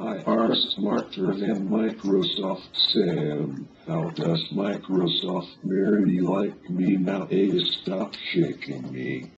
I asked smarter than Microsoft Sam. How does Microsoft merely like me now? A stop shaking me.